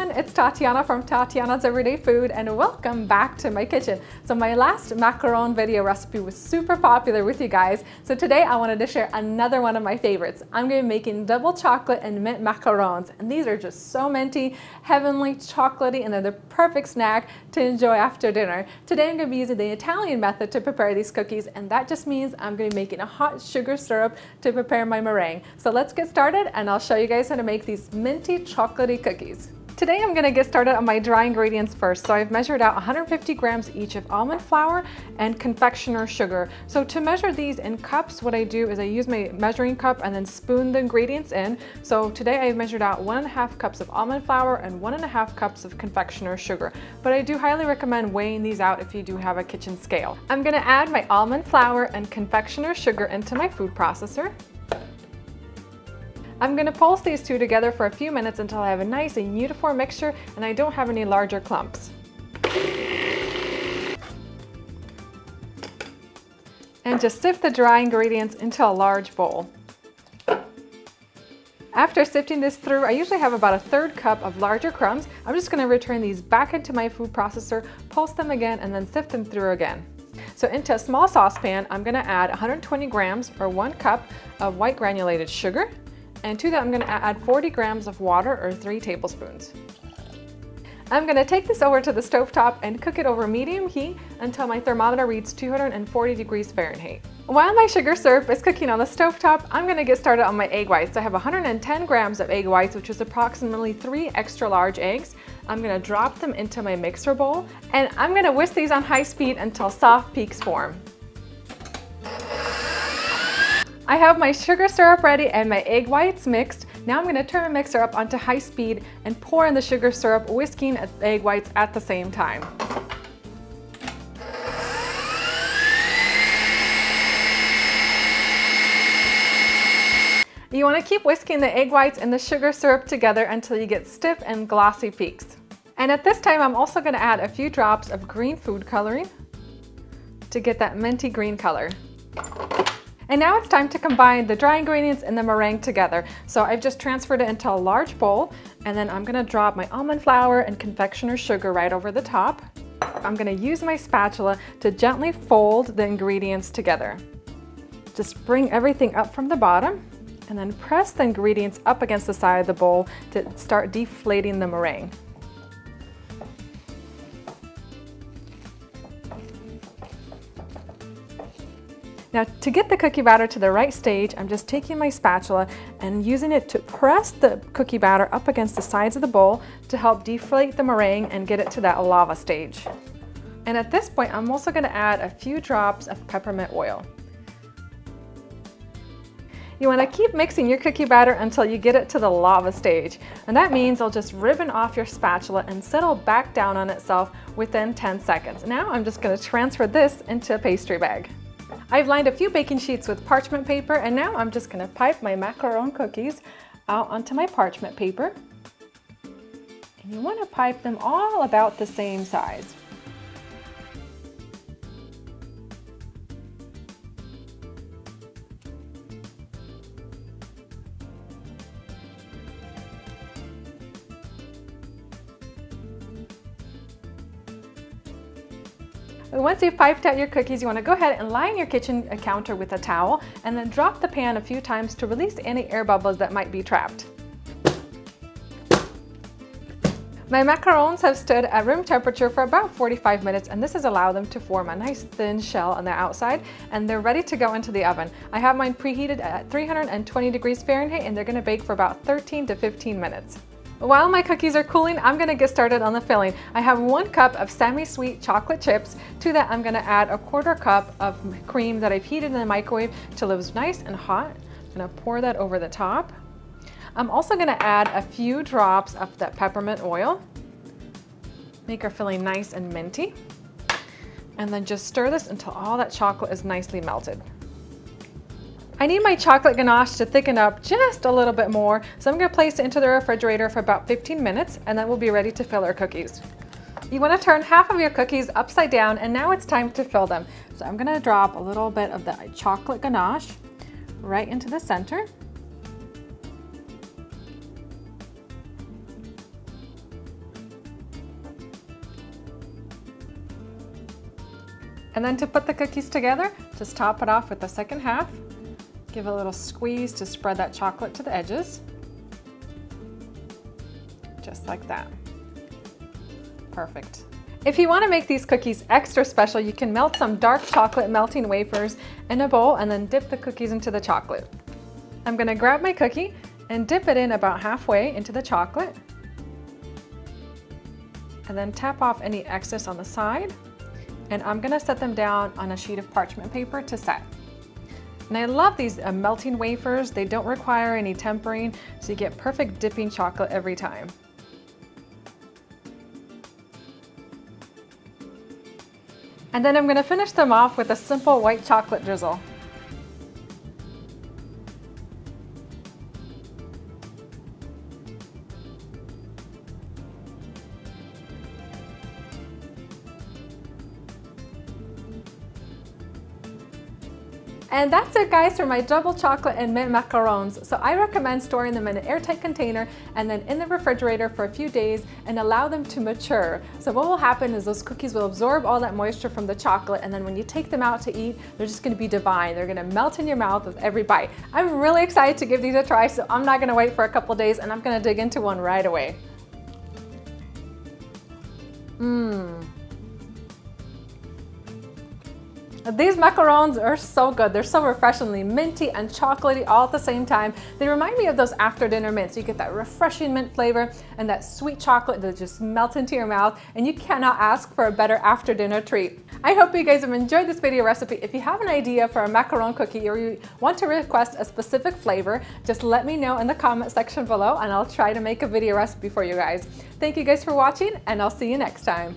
everyone, it's Tatyana from Tatyana's Everyday Food and welcome back to my kitchen. So my last macaron video recipe was super popular with you guys, so today I wanted to share another one of my favorites. I'm going to be making double chocolate and mint macarons and these are just so minty, heavenly, chocolatey and they're the perfect snack to enjoy after dinner. Today I'm going to be using the Italian method to prepare these cookies and that just means I'm going to be making a hot sugar syrup to prepare my meringue. So let's get started and I'll show you guys how to make these minty chocolatey cookies cookies. Today I'm gonna get started on my dry ingredients first. So I've measured out 150 grams each of almond flour and confectioner sugar. So to measure these in cups, what I do is I use my measuring cup and then spoon the ingredients in. So today I've measured out one and a half cups of almond flour and one and a half cups of confectioner sugar. But I do highly recommend weighing these out if you do have a kitchen scale. I'm gonna add my almond flour and confectioner sugar into my food processor. I'm gonna pulse these two together for a few minutes until I have a nice and uniform mixture and I don't have any larger clumps. And just sift the dry ingredients into a large bowl. After sifting this through, I usually have about a third cup of larger crumbs. I'm just gonna return these back into my food processor, pulse them again, and then sift them through again. So into a small saucepan, I'm gonna add 120 grams or one cup of white granulated sugar, and to that, I'm gonna add 40 grams of water or three tablespoons. I'm gonna take this over to the stove top and cook it over medium heat until my thermometer reads 240 degrees Fahrenheit. While my sugar syrup is cooking on the stove top, I'm gonna get started on my egg whites. I have 110 grams of egg whites, which is approximately three extra large eggs. I'm gonna drop them into my mixer bowl, and I'm gonna whisk these on high speed until soft peaks form. I have my sugar syrup ready and my egg whites mixed. Now I'm gonna turn my mixer up onto high speed and pour in the sugar syrup, whisking the egg whites at the same time. You wanna keep whisking the egg whites and the sugar syrup together until you get stiff and glossy peaks. And at this time, I'm also gonna add a few drops of green food coloring to get that minty green color. And now it's time to combine the dry ingredients and the meringue together. So I've just transferred it into a large bowl and then I'm gonna drop my almond flour and confectioner sugar right over the top. I'm gonna use my spatula to gently fold the ingredients together. Just bring everything up from the bottom and then press the ingredients up against the side of the bowl to start deflating the meringue. Now to get the cookie batter to the right stage, I'm just taking my spatula and using it to press the cookie batter up against the sides of the bowl to help deflate the meringue and get it to that lava stage. And at this point, I'm also gonna add a few drops of peppermint oil. You wanna keep mixing your cookie batter until you get it to the lava stage. And that means it'll just ribbon off your spatula and settle back down on itself within 10 seconds. Now I'm just gonna transfer this into a pastry bag. I've lined a few baking sheets with parchment paper and now I'm just gonna pipe my macaron cookies out onto my parchment paper. And you wanna pipe them all about the same size. Once you've piped out your cookies, you want to go ahead and line your kitchen counter with a towel and then drop the pan a few times to release any air bubbles that might be trapped. My macarons have stood at room temperature for about 45 minutes and this has allowed them to form a nice thin shell on the outside and they're ready to go into the oven. I have mine preheated at 320 degrees Fahrenheit and they're going to bake for about 13 to 15 minutes. While my cookies are cooling, I'm gonna get started on the filling. I have one cup of semi-sweet chocolate chips. To that, I'm gonna add a quarter cup of cream that I've heated in the microwave till it was nice and hot. I'm gonna pour that over the top. I'm also gonna add a few drops of that peppermint oil. Make our filling nice and minty. And then just stir this until all that chocolate is nicely melted. I need my chocolate ganache to thicken up just a little bit more, so I'm gonna place it into the refrigerator for about 15 minutes, and then we'll be ready to fill our cookies. You wanna turn half of your cookies upside down, and now it's time to fill them. So I'm gonna drop a little bit of the chocolate ganache right into the center. And then to put the cookies together, just top it off with the second half. Give a little squeeze to spread that chocolate to the edges. Just like that. Perfect. If you want to make these cookies extra special, you can melt some dark chocolate melting wafers in a bowl and then dip the cookies into the chocolate. I'm going to grab my cookie and dip it in about halfway into the chocolate. And then tap off any excess on the side. And I'm going to set them down on a sheet of parchment paper to set. And I love these uh, melting wafers. They don't require any tempering, so you get perfect dipping chocolate every time. And then I'm gonna finish them off with a simple white chocolate drizzle. And that's it guys for my double chocolate and mint macarons. So I recommend storing them in an airtight container and then in the refrigerator for a few days and allow them to mature. So what will happen is those cookies will absorb all that moisture from the chocolate and then when you take them out to eat, they're just gonna be divine. They're gonna melt in your mouth with every bite. I'm really excited to give these a try, so I'm not gonna wait for a couple days and I'm gonna dig into one right away. Mmm. These macarons are so good. They're so refreshingly minty and chocolatey all at the same time. They remind me of those after dinner mints. You get that refreshing mint flavor and that sweet chocolate that just melts into your mouth and you cannot ask for a better after dinner treat. I hope you guys have enjoyed this video recipe. If you have an idea for a macaron cookie or you want to request a specific flavor, just let me know in the comment section below and I'll try to make a video recipe for you guys. Thank you guys for watching and I'll see you next time.